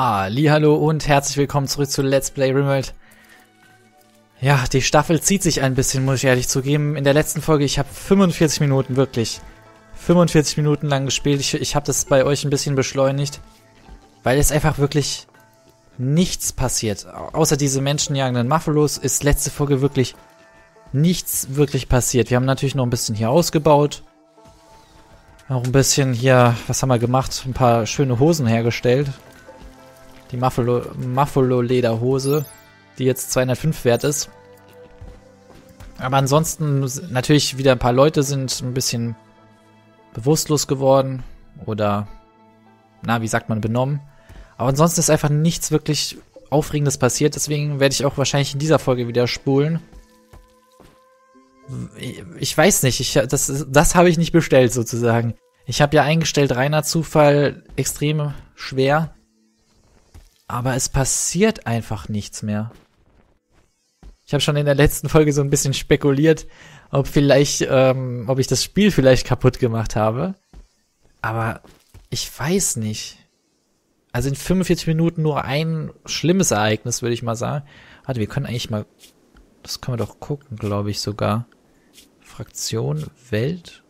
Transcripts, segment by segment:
Hallo und herzlich willkommen zurück zu Let's Play Remote. Ja, die Staffel zieht sich ein bisschen, muss ich ehrlich zugeben. In der letzten Folge, ich habe 45 Minuten, wirklich, 45 Minuten lang gespielt. Ich, ich habe das bei euch ein bisschen beschleunigt, weil es einfach wirklich nichts passiert. Außer diese menschenjagenden Muffalos ist letzte Folge wirklich nichts wirklich passiert. Wir haben natürlich noch ein bisschen hier ausgebaut. Auch ein bisschen hier, was haben wir gemacht? Ein paar schöne Hosen hergestellt. Die Muffalo-Lederhose, die jetzt 205 wert ist. Aber ansonsten natürlich wieder ein paar Leute sind ein bisschen bewusstlos geworden oder, na, wie sagt man, benommen. Aber ansonsten ist einfach nichts wirklich Aufregendes passiert. Deswegen werde ich auch wahrscheinlich in dieser Folge wieder spulen. Ich weiß nicht, ich, das, das habe ich nicht bestellt sozusagen. Ich habe ja eingestellt, reiner Zufall, extrem schwer. Aber es passiert einfach nichts mehr. Ich habe schon in der letzten Folge so ein bisschen spekuliert, ob vielleicht, ähm, ob ich das Spiel vielleicht kaputt gemacht habe. Aber ich weiß nicht. Also in 45 Minuten nur ein schlimmes Ereignis, würde ich mal sagen. Warte, wir können eigentlich mal, das können wir doch gucken, glaube ich sogar. Fraktion, Welt.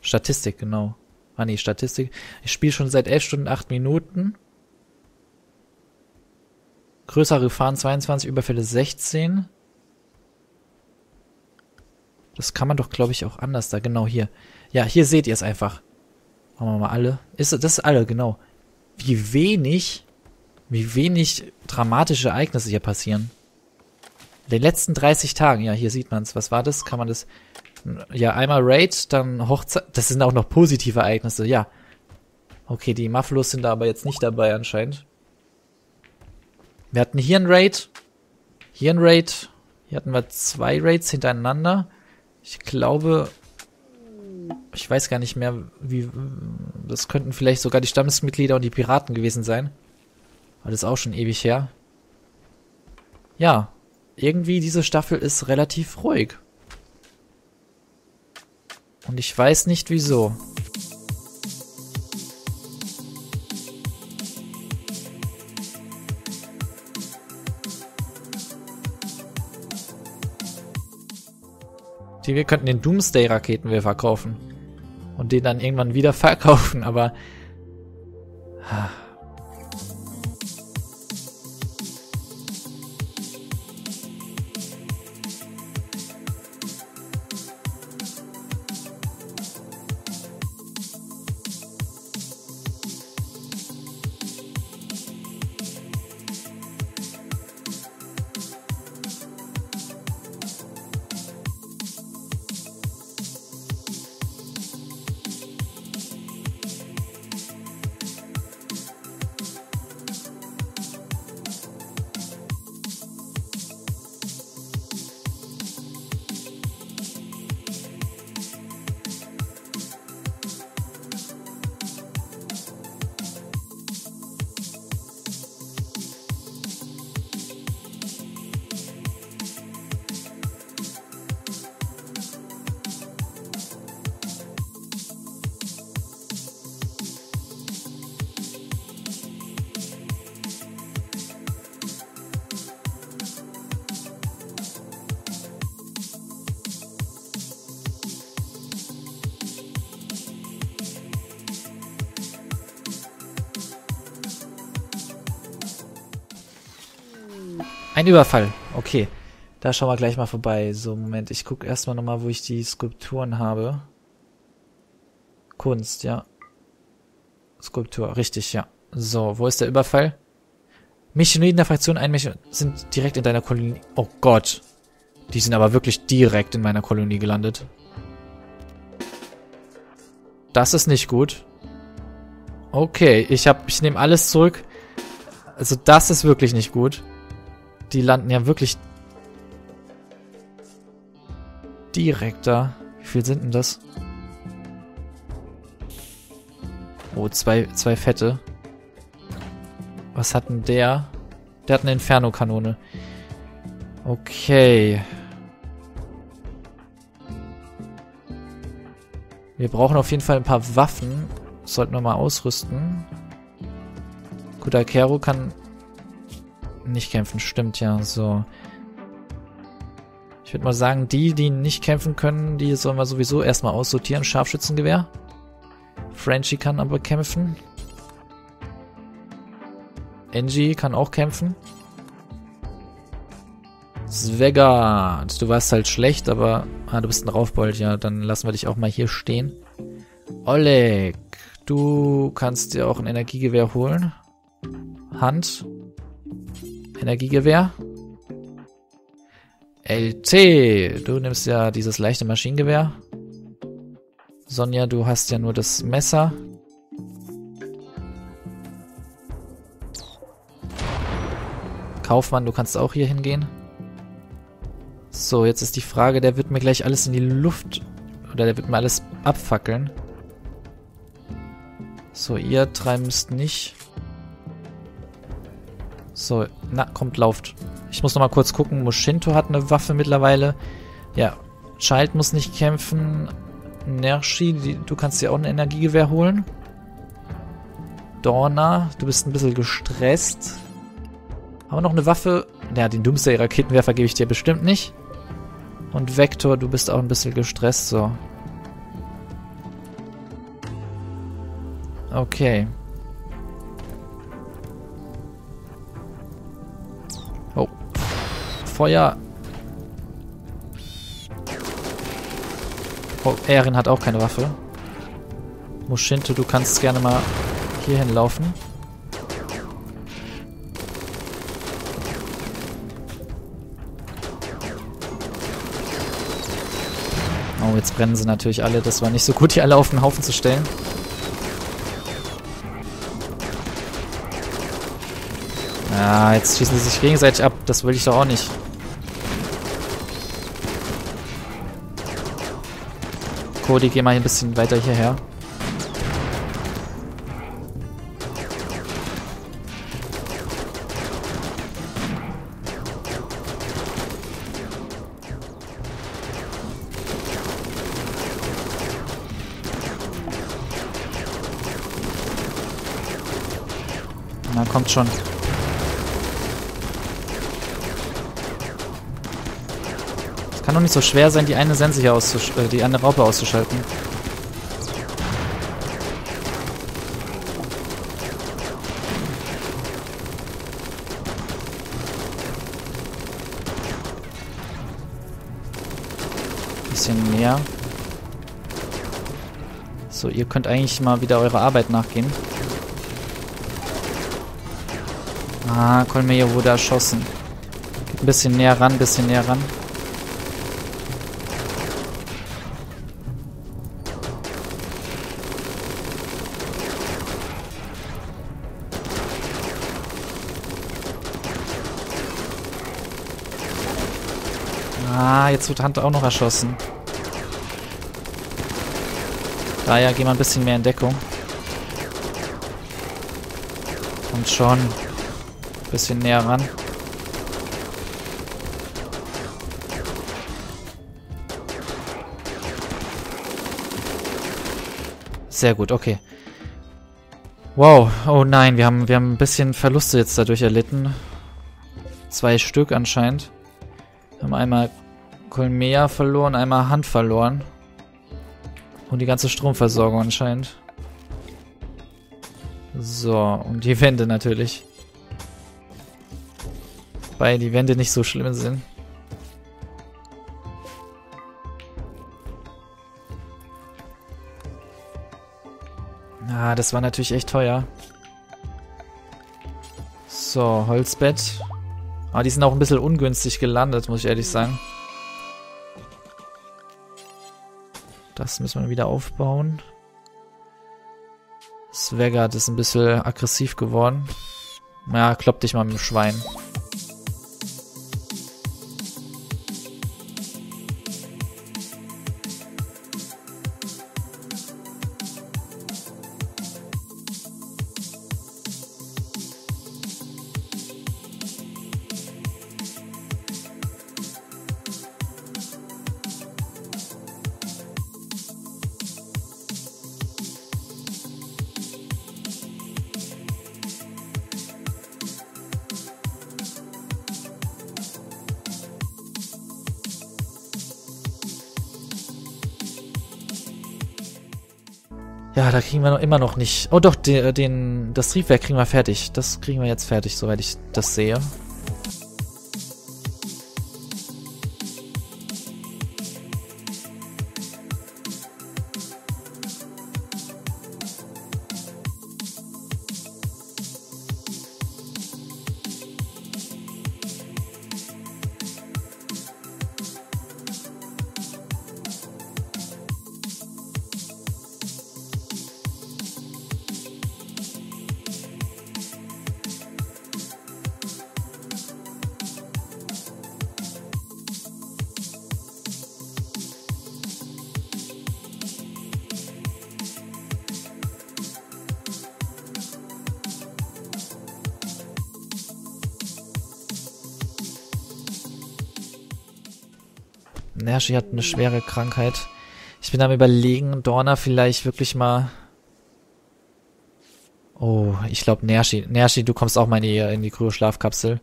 Statistik, genau. Ah nee, Statistik. Ich spiele schon seit 11 Stunden 8 Minuten. Größere Gefahren 22, Überfälle 16. Das kann man doch, glaube ich, auch anders da. Genau hier. Ja, hier seht ihr es einfach. Machen wir mal alle. Ist, das ist alle, genau. Wie wenig, wie wenig dramatische Ereignisse hier passieren. In den letzten 30 Tagen, ja, hier sieht man es. Was war das? Kann man das ja, einmal Raid, dann Hochzeit. Das sind auch noch positive Ereignisse, ja. Okay, die Muffalos sind da aber jetzt nicht dabei anscheinend. Wir hatten hier ein Raid. Hier ein Raid. Hier hatten wir zwei Raids hintereinander. Ich glaube, ich weiß gar nicht mehr, wie, das könnten vielleicht sogar die Stammesmitglieder und die Piraten gewesen sein. Aber das ist auch schon ewig her. Ja, irgendwie diese Staffel ist relativ ruhig. Und ich weiß nicht wieso. Die, wir könnten den Doomsday-Raketenwerfer kaufen. Und den dann irgendwann wieder verkaufen, aber... Ein Überfall. Okay. Da schauen wir gleich mal vorbei. So, Moment. Ich gucke erstmal nochmal, wo ich die Skulpturen habe. Kunst, ja. Skulptur, richtig, ja. So, wo ist der Überfall? Missioniden der Fraktion Einmächte sind direkt in deiner Kolonie. Oh Gott. Die sind aber wirklich direkt in meiner Kolonie gelandet. Das ist nicht gut. Okay, ich hab, ich nehme alles zurück. Also das ist wirklich nicht gut. Die landen ja wirklich direkt da. Wie viel sind denn das? Oh, zwei, zwei fette. Was hat denn der? Der hat eine Inferno-Kanone. Okay. Wir brauchen auf jeden Fall ein paar Waffen. Sollten wir mal ausrüsten. Kudakero kann nicht kämpfen, stimmt ja, so. Ich würde mal sagen, die, die nicht kämpfen können, die sollen wir sowieso erstmal aussortieren. Scharfschützengewehr. Frenchie kann aber kämpfen. Angie kann auch kämpfen. Svegard, du warst halt schlecht, aber ah, du bist ein Raufbold, ja, dann lassen wir dich auch mal hier stehen. Oleg, du kannst dir auch ein Energiegewehr holen. Hand. Energiegewehr. LT, du nimmst ja dieses leichte Maschinengewehr. Sonja, du hast ja nur das Messer. Kaufmann, du kannst auch hier hingehen. So, jetzt ist die Frage, der wird mir gleich alles in die Luft... Oder der wird mir alles abfackeln. So, ihr drei müsst nicht. So, na, kommt, lauft. Ich muss noch mal kurz gucken. Mushinto hat eine Waffe mittlerweile. Ja, Child muss nicht kämpfen. Nershi, die, du kannst dir auch ein Energiegewehr holen. Dorna, du bist ein bisschen gestresst. Haben wir noch eine Waffe? Ja, den Doomsday-Raketenwerfer gebe ich dir bestimmt nicht. Und Vector, du bist auch ein bisschen gestresst, so. Okay. Feuer. Oh, Erin hat auch keine Waffe. Mushinto, du kannst gerne mal hier hinlaufen. Oh, jetzt brennen sie natürlich alle. Das war nicht so gut, die alle auf den Haufen zu stellen. Ja, jetzt schießen sie sich gegenseitig ab. Das will ich doch auch nicht. Cody, geh mal ein bisschen weiter hierher. Na, kommt schon. Kann doch nicht so schwer sein, die eine Sense hier auszuschalten, äh, die eine Raupe auszuschalten. Bisschen mehr. So, ihr könnt eigentlich mal wieder eurer Arbeit nachgehen. Ah, Colmeyer wurde erschossen. Ein bisschen näher ran, ein bisschen näher ran. Jetzt wird Hunter auch noch erschossen. Daher gehen wir ein bisschen mehr in Deckung. Und schon. Bisschen näher ran. Sehr gut, okay. Wow, oh nein, wir haben, wir haben ein bisschen Verluste jetzt dadurch erlitten. Zwei Stück anscheinend. Wir haben einmal Colmea verloren, einmal Hand verloren. Und die ganze Stromversorgung anscheinend. So, und die Wände natürlich. Weil die Wände nicht so schlimm sind. Ah, das war natürlich echt teuer. So, Holzbett. Ah, die sind auch ein bisschen ungünstig gelandet, muss ich ehrlich sagen. Das müssen wir wieder aufbauen. Svegard ist ein bisschen aggressiv geworden. Ja, klopp dich mal mit dem Schwein. Da kriegen wir noch immer noch nicht. Oh doch, den, den, das Triebwerk kriegen wir fertig. Das kriegen wir jetzt fertig, soweit ich das sehe. Nershi hat eine schwere Krankheit. Ich bin am überlegen, Dorna vielleicht wirklich mal... Oh, ich glaube Nershi. Nershi, du kommst auch mal in die, in die Kryo-Schlafkapsel.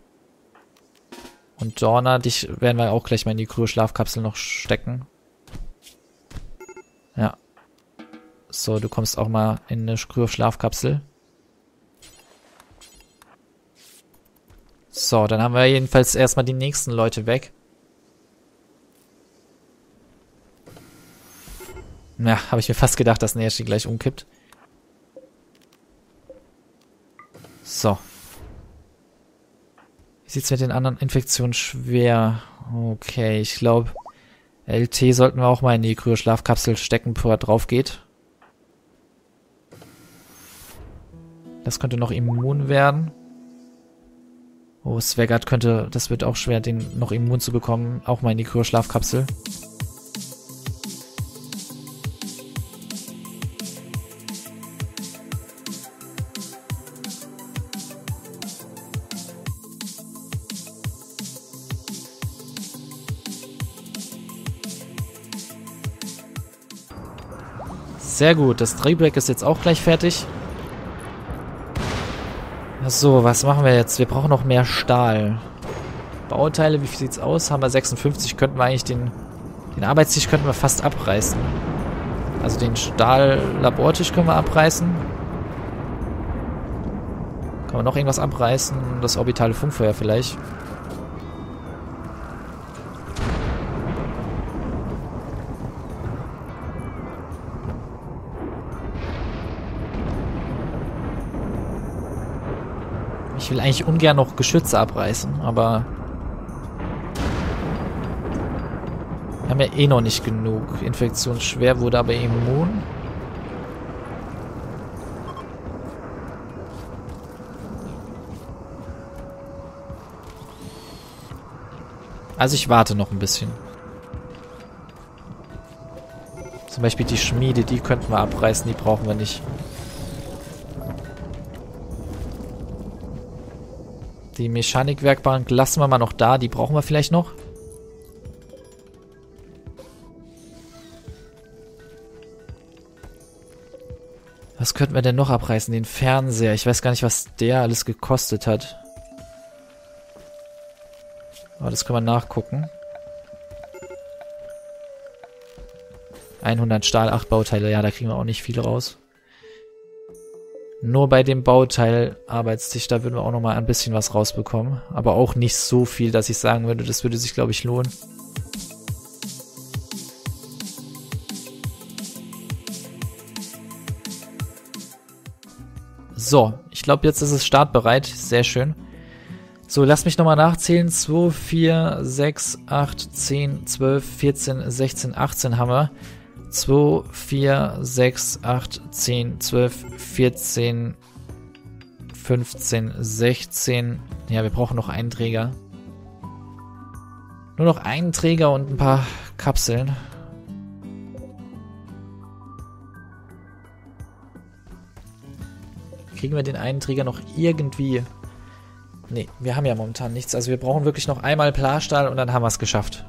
Und Dorna, dich werden wir auch gleich mal in die Kryo-Schlafkapsel noch stecken. Ja. So, du kommst auch mal in eine Kryo-Schlafkapsel. So, dann haben wir jedenfalls erstmal die nächsten Leute weg. Ja, habe ich mir fast gedacht, dass Nashi gleich umkippt. So. Wie sieht's mit den anderen Infektionen schwer? Okay, ich glaube, LT sollten wir auch mal in die Kryoschlafkapsel stecken, bevor er drauf geht. Das könnte noch immun werden. Oh, Svegat könnte, das wird auch schwer, den noch immun zu bekommen. Auch mal in die Kryoschlafkapsel. schlafkapsel Sehr gut. Das Drehback ist jetzt auch gleich fertig. So, was machen wir jetzt? Wir brauchen noch mehr Stahl. Bauteile, wie sieht's aus? Haben wir 56, könnten wir eigentlich den, den Arbeitstisch könnten wir fast abreißen. Also den Stahllabortisch können wir abreißen. Kann man noch irgendwas abreißen? Das orbitale Funkfeuer vielleicht. Ich will eigentlich ungern noch Geschütze abreißen, aber... Wir haben ja eh noch nicht genug. Infektionsschwer wurde aber immun. Also ich warte noch ein bisschen. Zum Beispiel die Schmiede, die könnten wir abreißen, die brauchen wir nicht. Die Mechanikwerkbank lassen wir mal noch da. Die brauchen wir vielleicht noch. Was könnten wir denn noch abreißen? Den Fernseher. Ich weiß gar nicht, was der alles gekostet hat. Aber das können wir nachgucken. 100 Stahl, 8 Bauteile. Ja, da kriegen wir auch nicht viel raus. Nur bei dem Bauteil Arbeitstisch, da würden wir auch nochmal ein bisschen was rausbekommen. Aber auch nicht so viel, dass ich sagen würde, das würde sich, glaube ich, lohnen. So, ich glaube, jetzt ist es startbereit. Sehr schön. So, lass mich nochmal nachzählen. 2, 4, 6, 8, 10, 12, 14, 16, 18 haben wir. 2, 4, 6, 8, 10, 12, 14, 15, 16. Ja, wir brauchen noch einen Träger. Nur noch einen Träger und ein paar Kapseln. Kriegen wir den einen Träger noch irgendwie... Nee, wir haben ja momentan nichts. Also wir brauchen wirklich noch einmal Plastahl und dann haben wir es geschafft.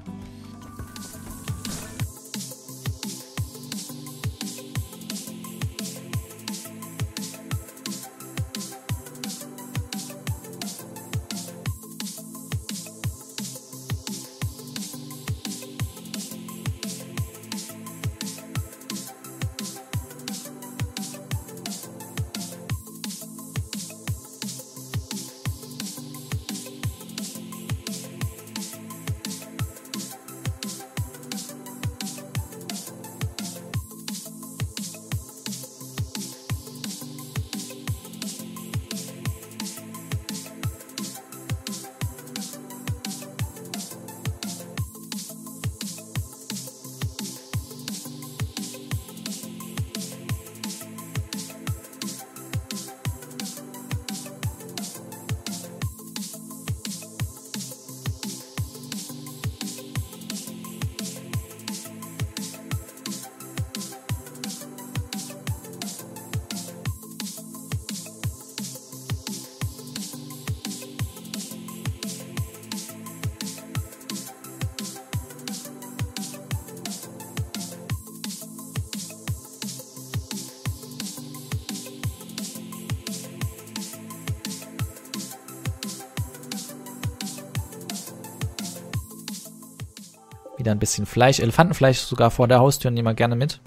Wieder ein bisschen Fleisch. Elefantenfleisch sogar vor der Haustür, nehmen wir gerne mit.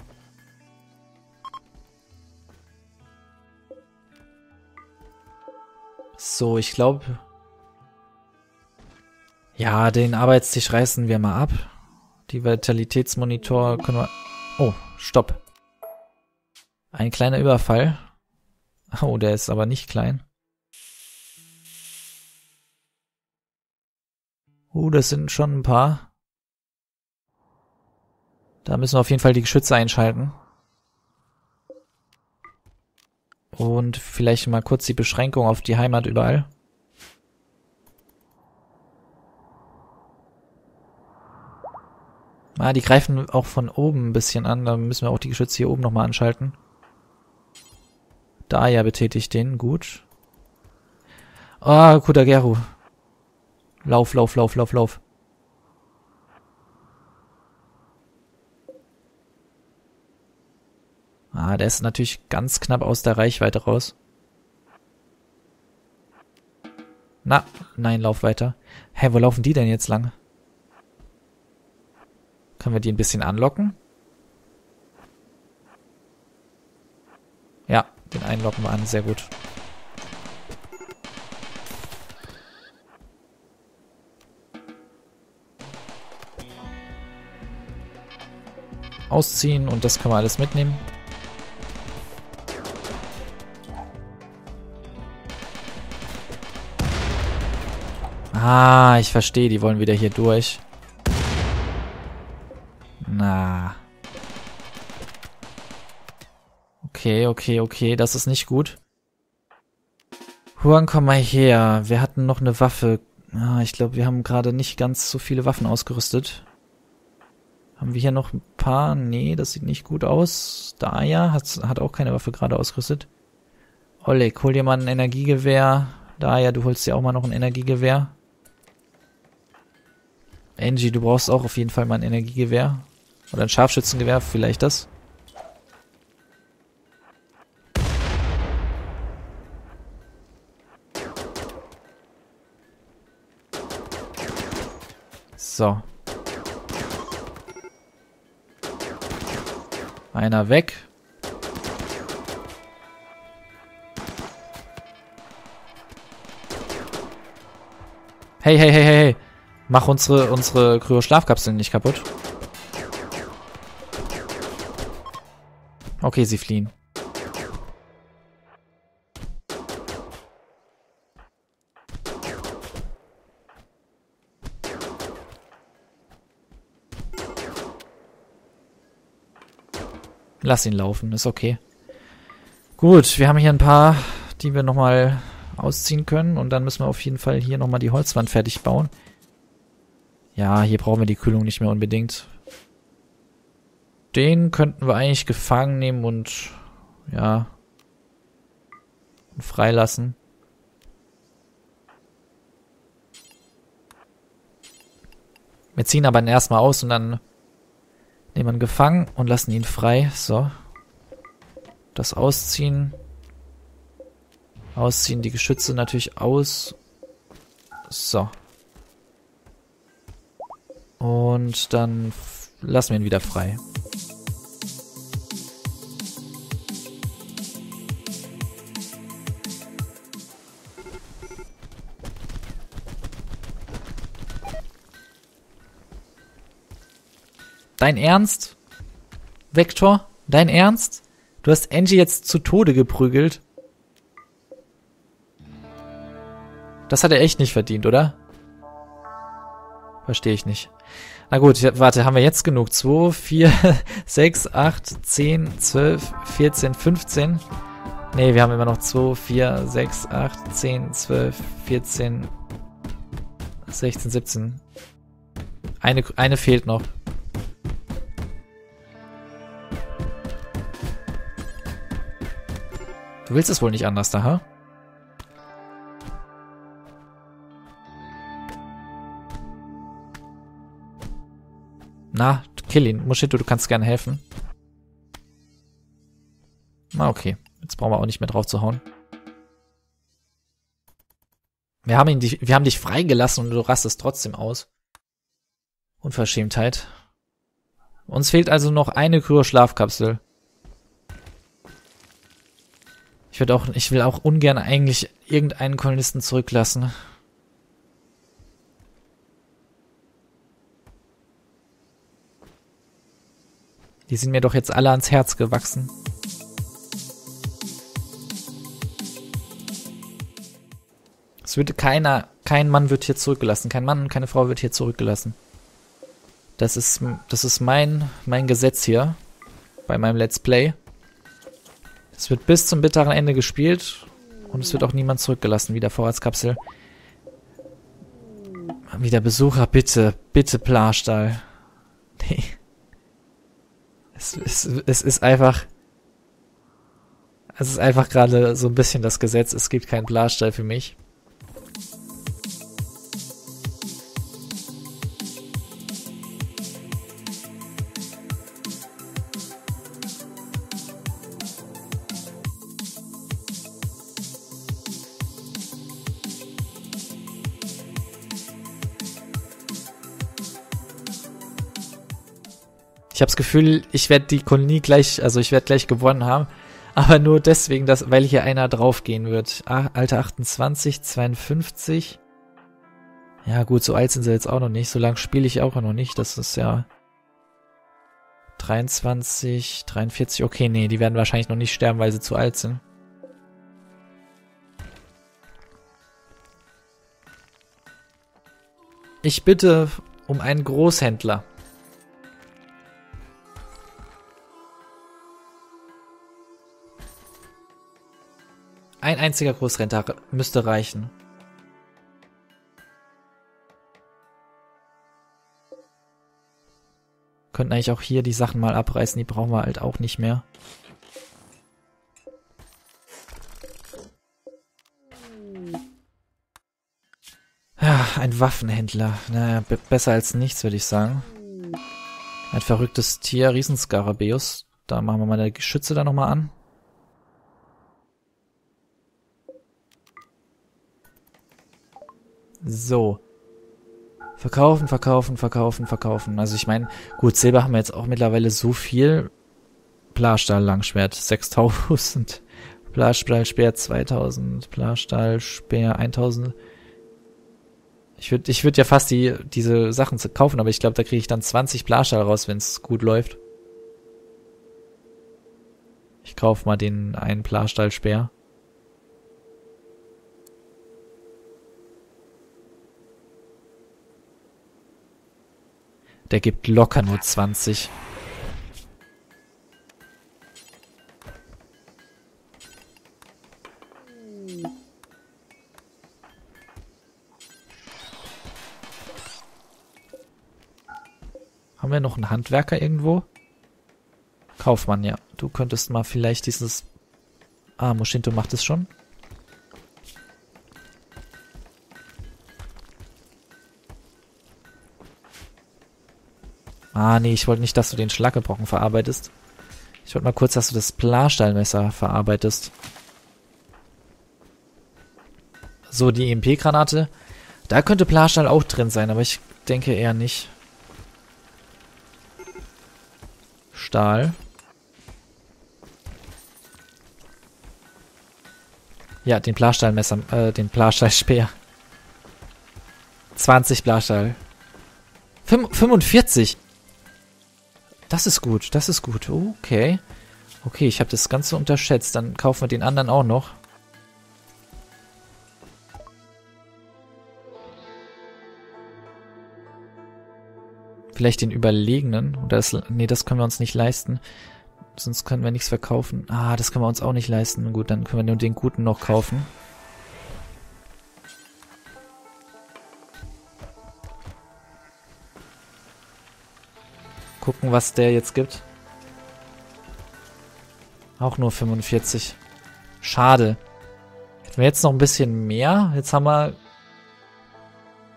So, ich glaube... Ja, den Arbeitstisch reißen wir mal ab. Die Vitalitätsmonitor können wir... Oh, stopp. Ein kleiner Überfall. Oh, der ist aber nicht klein. Oh, das sind schon ein paar. Da müssen wir auf jeden Fall die Geschütze einschalten. Und vielleicht mal kurz die Beschränkung auf die Heimat überall. Ah, die greifen auch von oben ein bisschen an. Da müssen wir auch die Geschütze hier oben nochmal anschalten. Da ja betätigt den. Gut. Ah, Kutageru. Lauf, lauf, lauf, lauf, lauf. Ah, der ist natürlich ganz knapp aus der Reichweite raus. Na, nein, lauf weiter. Hä, wo laufen die denn jetzt lang? Können wir die ein bisschen anlocken? Ja, den einlocken wir an, sehr gut. Ausziehen und das können wir alles mitnehmen. Ah, ich verstehe, die wollen wieder hier durch. Na. Okay, okay, okay, das ist nicht gut. Huan, komm mal her. Wir hatten noch eine Waffe. Ah, ich glaube, wir haben gerade nicht ganz so viele Waffen ausgerüstet. Haben wir hier noch ein paar? Nee, das sieht nicht gut aus. Daya hat, hat auch keine Waffe gerade ausgerüstet. Oleg, hol dir mal ein Energiegewehr. Daya, du holst dir auch mal noch ein Energiegewehr. Angie, du brauchst auch auf jeden Fall mal ein Energiegewehr. Oder ein Scharfschützengewehr, vielleicht das. So. Einer weg. Hey, hey, hey, hey, hey. Mach unsere, unsere Kryo-Schlafkapseln nicht kaputt. Okay, sie fliehen. Lass ihn laufen, ist okay. Gut, wir haben hier ein paar, die wir nochmal ausziehen können. Und dann müssen wir auf jeden Fall hier nochmal die Holzwand fertig bauen. Ja, hier brauchen wir die Kühlung nicht mehr unbedingt. Den könnten wir eigentlich gefangen nehmen und ja freilassen. Wir ziehen aber erstmal aus und dann nehmen wir ihn gefangen und lassen ihn frei. So. Das Ausziehen. Ausziehen, die Geschütze natürlich aus. So. Und dann lassen wir ihn wieder frei. Dein Ernst? Vector? Dein Ernst? Du hast Angie jetzt zu Tode geprügelt? Das hat er echt nicht verdient, oder? Verstehe ich nicht. Na gut, warte, haben wir jetzt genug? 2, 4, 6, 8, 10, 12, 14, 15. Ne, wir haben immer noch 2, 4, 6, 8, 10, 12, 14, 16, 17. Eine, eine fehlt noch. Du willst es wohl nicht anders da, ha? Na, kill ihn. Mushito, du kannst gerne helfen. Na, okay. Jetzt brauchen wir auch nicht mehr drauf zu hauen. Wir haben, ihn, wir haben dich freigelassen und du rastest trotzdem aus. Unverschämtheit. Uns fehlt also noch eine Kryo-Schlafkapsel. Ich auch, ich will auch ungern eigentlich irgendeinen Kolonisten zurücklassen. Die sind mir doch jetzt alle ans Herz gewachsen. Es wird keiner, kein Mann wird hier zurückgelassen. Kein Mann und keine Frau wird hier zurückgelassen. Das ist, das ist mein, mein Gesetz hier. Bei meinem Let's Play. Es wird bis zum bitteren Ende gespielt. Und es wird auch niemand zurückgelassen, wie der Vorratskapsel. Wieder Besucher, bitte, bitte Plarstall. Nee. Es, es, es ist einfach... Es ist einfach gerade so ein bisschen das Gesetz. Es gibt keinen Plarstall für mich. Ich habe das Gefühl, ich werde die Kolonie gleich, also ich werde gleich gewonnen haben. Aber nur deswegen, dass, weil hier einer draufgehen wird. Ah, Alter 28, 52. Ja gut, so alt sind sie jetzt auch noch nicht. So lange spiele ich auch noch nicht. Das ist ja 23, 43. Okay, nee, die werden wahrscheinlich noch nicht sterben, weil sie zu alt sind. Ich bitte um einen Großhändler. Ein einziger Großrentner müsste reichen. Könnten eigentlich auch hier die Sachen mal abreißen, die brauchen wir halt auch nicht mehr. Ja, ein Waffenhändler. Naja, besser als nichts, würde ich sagen. Ein verrücktes Tier, Riesenskarabäus. Da machen wir mal eine Geschütze da nochmal an. So. Verkaufen, verkaufen, verkaufen, verkaufen. Also ich meine, gut, Silber haben wir jetzt auch mittlerweile so viel. Plastahl Langschwert 6000. Plastahl Speer 2000. Plastahl Speer 1000. Ich würde ich würd ja fast die diese Sachen kaufen, aber ich glaube, da kriege ich dann 20 Plastahl raus, wenn es gut läuft. Ich kaufe mal den einen Plastahl Speer. Der gibt locker nur 20. Haben wir noch einen Handwerker irgendwo? Kaufmann, ja. Du könntest mal vielleicht dieses... Ah, Moshinto macht es schon. Ah, nee, ich wollte nicht, dass du den Schlacgebrocken verarbeitest. Ich wollte mal kurz, dass du das Blarstallmesser verarbeitest. So, die EMP-Granate. Da könnte Blarstall auch drin sein, aber ich denke eher nicht. Stahl. Ja, den Blarstallmesser, äh, den Blarstallspeer. 20 Blarstall. 45. Das ist gut, das ist gut. Okay. Okay, ich habe das Ganze unterschätzt. Dann kaufen wir den anderen auch noch. Vielleicht den überlegenen. Oder das, nee, das können wir uns nicht leisten. Sonst können wir nichts verkaufen. Ah, das können wir uns auch nicht leisten. Gut, dann können wir nur den guten noch kaufen. Gucken, was der jetzt gibt. Auch nur 45. Schade. Hätten wir jetzt noch ein bisschen mehr? Jetzt haben wir...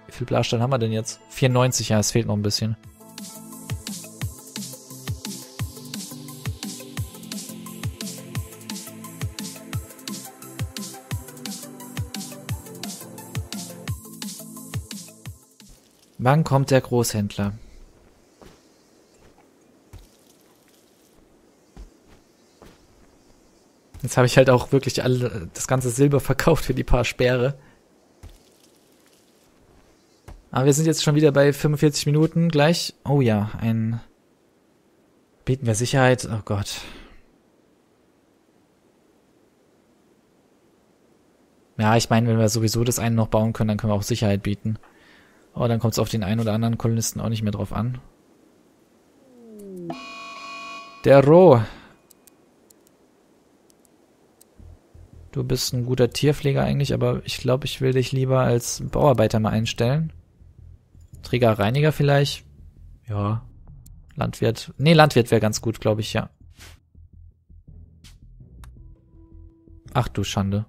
Wie viel Blastein haben wir denn jetzt? 94, ja, es fehlt noch ein bisschen. Wann kommt der Großhändler? Jetzt habe ich halt auch wirklich alle, das ganze Silber verkauft für die paar Sperre. Aber wir sind jetzt schon wieder bei 45 Minuten gleich. Oh ja, ein... Bieten wir Sicherheit? Oh Gott. Ja, ich meine, wenn wir sowieso das eine noch bauen können, dann können wir auch Sicherheit bieten. Aber dann kommt es auf den einen oder anderen Kolonisten auch nicht mehr drauf an. Der Roh. Du bist ein guter Tierpfleger eigentlich, aber ich glaube, ich will dich lieber als Bauarbeiter mal einstellen. Träger Reiniger vielleicht? Ja. Landwirt. Nee, Landwirt wäre ganz gut, glaube ich, ja. Ach du Schande.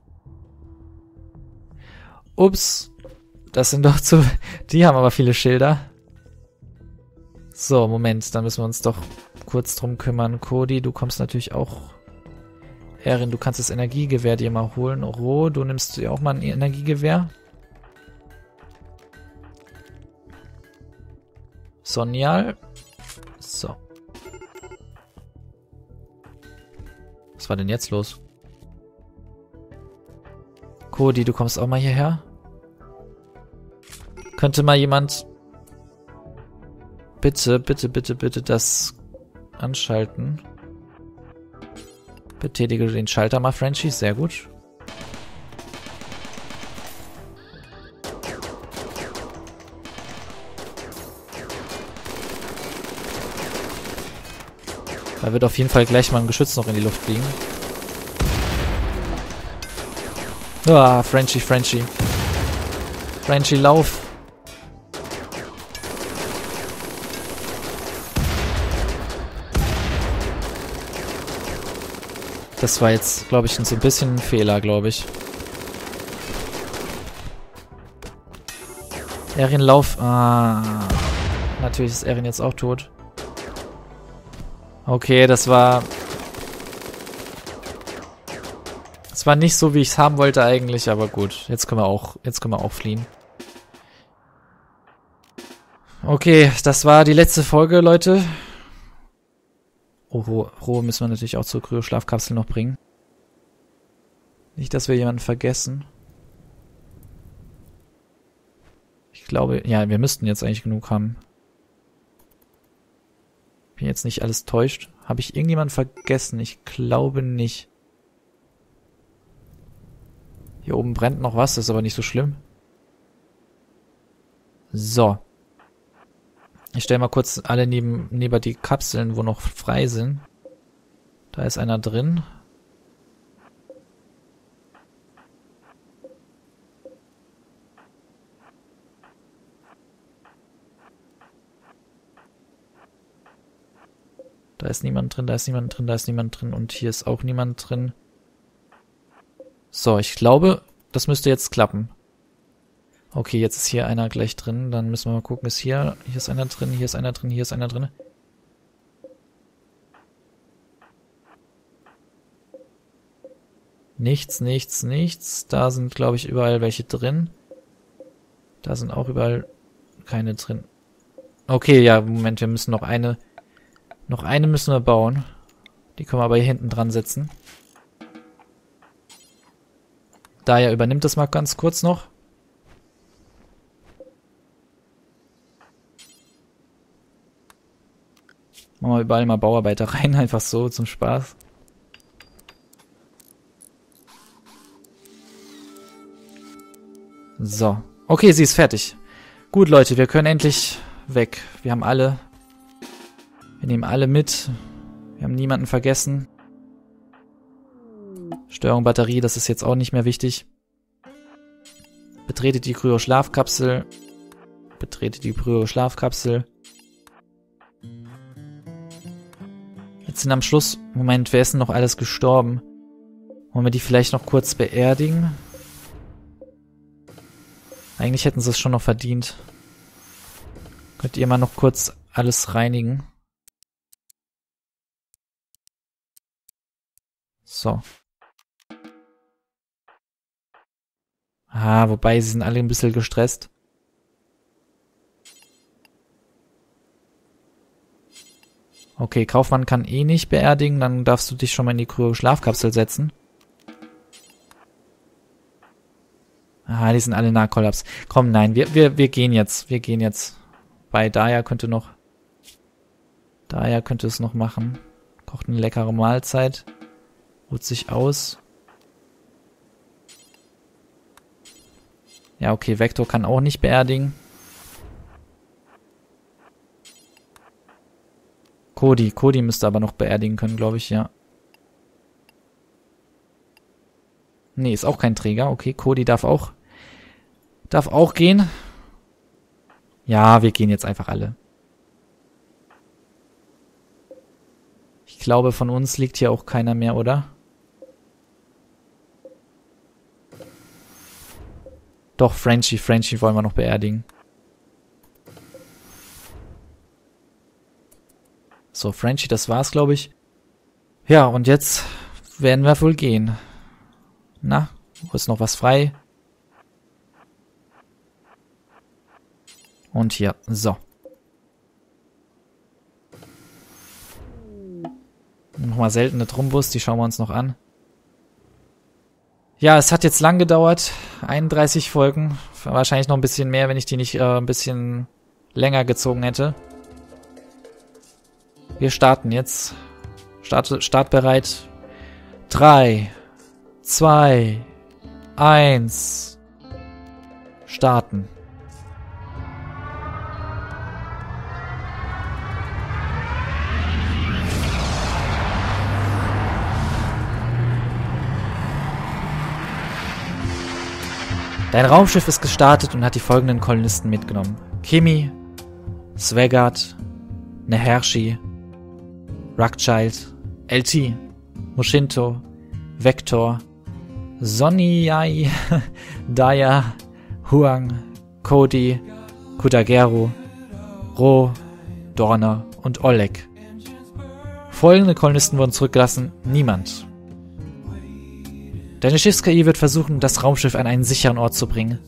Ups. Das sind doch zu... Die haben aber viele Schilder. So, Moment. Dann müssen wir uns doch kurz drum kümmern. Cody, du kommst natürlich auch... Erin, du kannst das Energiegewehr dir mal holen. Ro, du nimmst dir auch mal ein Energiegewehr. Sonjal. So. Was war denn jetzt los? Cody, du kommst auch mal hierher. Könnte mal jemand bitte, bitte, bitte, bitte das anschalten? Betätige den Schalter mal, Frenchie. Sehr gut. Da wird auf jeden Fall gleich mal ein Geschütz noch in die Luft fliegen. Ah, Frenchie, Frenchie. Frenchie, lauf. Das war jetzt, glaube ich, so ein bisschen ein Fehler, glaube ich. Erin, lauf. Ah. Natürlich ist Erin jetzt auch tot. Okay, das war... Das war nicht so, wie ich es haben wollte eigentlich, aber gut. Jetzt können wir auch, jetzt können wir auch fliehen. Okay, das war die letzte Folge, Leute. Oh, Ruhe müssen wir natürlich auch zur Kryo-Schlafkapsel noch bringen. Nicht, dass wir jemanden vergessen. Ich glaube, ja, wir müssten jetzt eigentlich genug haben. Bin jetzt nicht alles täuscht. Habe ich irgendjemanden vergessen? Ich glaube nicht. Hier oben brennt noch was, ist aber nicht so schlimm. So. Ich stelle mal kurz alle neben, neben die Kapseln, wo noch frei sind. Da ist einer drin. Da ist niemand drin, da ist niemand drin, da ist niemand drin und hier ist auch niemand drin. So, ich glaube, das müsste jetzt klappen. Okay, jetzt ist hier einer gleich drin. Dann müssen wir mal gucken, ist hier, hier ist einer drin, hier ist einer drin, hier ist einer drin. Nichts, nichts, nichts. Da sind, glaube ich, überall welche drin. Da sind auch überall keine drin. Okay, ja, Moment, wir müssen noch eine, noch eine müssen wir bauen. Die können wir aber hier hinten dran setzen. Daher übernimmt das mal ganz kurz noch. Machen wir überall mal Bauarbeiter rein, einfach so zum Spaß. So. Okay, sie ist fertig. Gut, Leute, wir können endlich weg. Wir haben alle. Wir nehmen alle mit. Wir haben niemanden vergessen. Steuerung Batterie, das ist jetzt auch nicht mehr wichtig. Betretet die Kryo-Schlafkapsel. Betretet die Kryo-Schlafkapsel. Sind am Schluss, Moment, wer ist denn noch alles gestorben? Wollen wir die vielleicht noch kurz beerdigen? Eigentlich hätten sie es schon noch verdient. Könnt ihr mal noch kurz alles reinigen? So. Ah, wobei, sie sind alle ein bisschen gestresst. Okay, Kaufmann kann eh nicht beerdigen, dann darfst du dich schon mal in die Kryo-Schlafkapsel setzen. Ah, die sind alle nah Kollaps. Komm, nein, wir, wir, wir gehen jetzt. Wir gehen jetzt. Bei Daya könnte noch. Daya könnte es noch machen. Kocht eine leckere Mahlzeit. Ruht sich aus. Ja, okay, Vector kann auch nicht beerdigen. Cody. Cody müsste aber noch beerdigen können, glaube ich, ja. Nee, ist auch kein Träger. Okay, Cody darf auch Darf auch gehen. Ja, wir gehen jetzt einfach alle. Ich glaube, von uns liegt hier auch keiner mehr, oder? Doch, Frenchie, Frenchie wollen wir noch beerdigen. So, Frenchie, das war's, glaube ich. Ja, und jetzt werden wir wohl gehen. Na, ist noch was frei? Und hier, so. Nochmal seltene Trumbus, die schauen wir uns noch an. Ja, es hat jetzt lang gedauert. 31 Folgen. Wahrscheinlich noch ein bisschen mehr, wenn ich die nicht äh, ein bisschen länger gezogen hätte. Wir starten jetzt. Start, startbereit. 3, 2, 1. Starten. Dein Raumschiff ist gestartet und hat die folgenden Kolonisten mitgenommen. Kimi, Svegat, Nehershi, Rockchild, LT, Mushinto, Vector, Sonyai, Daya, Huang, Cody, Kutageru, Ro, Dorner und Oleg. Folgende Kolonisten wurden zurückgelassen, niemand. Deine Schiffs-KI wird versuchen, das Raumschiff an einen sicheren Ort zu bringen.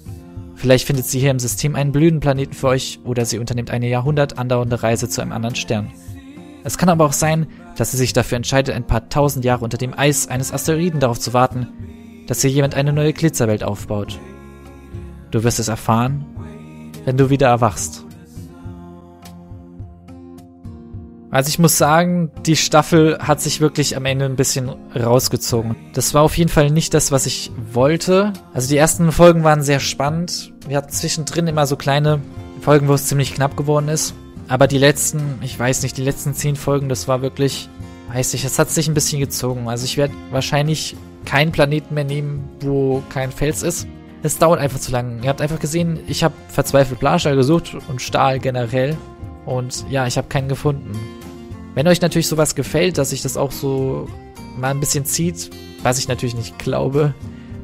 Vielleicht findet sie hier im System einen blühenden Planeten für euch oder sie unternimmt eine Jahrhundert andauernde Reise zu einem anderen Stern. Es kann aber auch sein, dass sie sich dafür entscheidet, ein paar tausend Jahre unter dem Eis eines Asteroiden darauf zu warten, dass hier jemand eine neue Glitzerwelt aufbaut. Du wirst es erfahren, wenn du wieder erwachst. Also ich muss sagen, die Staffel hat sich wirklich am Ende ein bisschen rausgezogen. Das war auf jeden Fall nicht das, was ich wollte. Also die ersten Folgen waren sehr spannend. Wir hatten zwischendrin immer so kleine Folgen, wo es ziemlich knapp geworden ist. Aber die letzten, ich weiß nicht, die letzten zehn Folgen, das war wirklich, weiß ich, es hat sich ein bisschen gezogen. Also ich werde wahrscheinlich keinen Planeten mehr nehmen, wo kein Fels ist. Es dauert einfach zu lang. Ihr habt einfach gesehen, ich habe verzweifelt Blarstahl gesucht und Stahl generell. Und ja, ich habe keinen gefunden. Wenn euch natürlich sowas gefällt, dass sich das auch so mal ein bisschen zieht, was ich natürlich nicht glaube,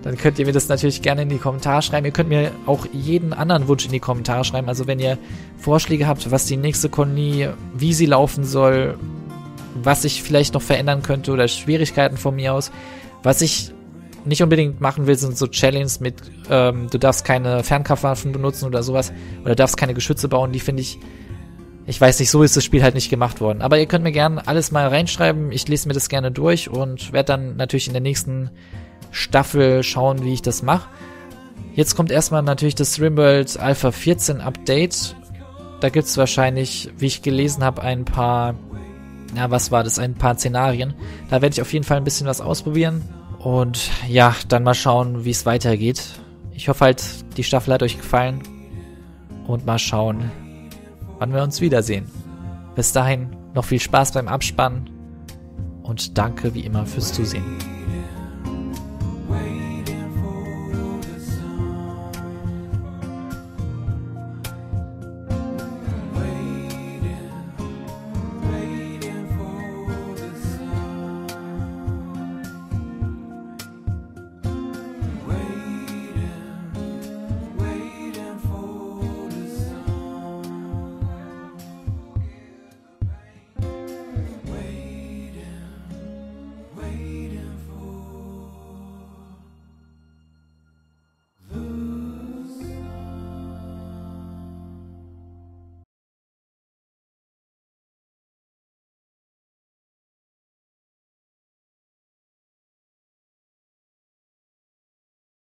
dann könnt ihr mir das natürlich gerne in die Kommentare schreiben. Ihr könnt mir auch jeden anderen Wunsch in die Kommentare schreiben. Also wenn ihr Vorschläge habt, was die nächste Kolonie, wie sie laufen soll, was ich vielleicht noch verändern könnte oder Schwierigkeiten von mir aus. Was ich nicht unbedingt machen will, sind so Challenges mit, ähm, du darfst keine Fernkraftwaffen benutzen oder sowas oder darfst keine Geschütze bauen. Die finde ich ich weiß nicht, so ist das Spiel halt nicht gemacht worden. Aber ihr könnt mir gerne alles mal reinschreiben. Ich lese mir das gerne durch und werde dann natürlich in der nächsten Staffel schauen, wie ich das mache. Jetzt kommt erstmal natürlich das Rimworld Alpha 14 Update. Da gibt es wahrscheinlich, wie ich gelesen habe, ein paar, ja, was war das, ein paar Szenarien. Da werde ich auf jeden Fall ein bisschen was ausprobieren. Und ja, dann mal schauen, wie es weitergeht. Ich hoffe halt, die Staffel hat euch gefallen. Und mal schauen, wann wir uns wiedersehen. Bis dahin noch viel Spaß beim Abspannen und danke wie immer fürs Zusehen.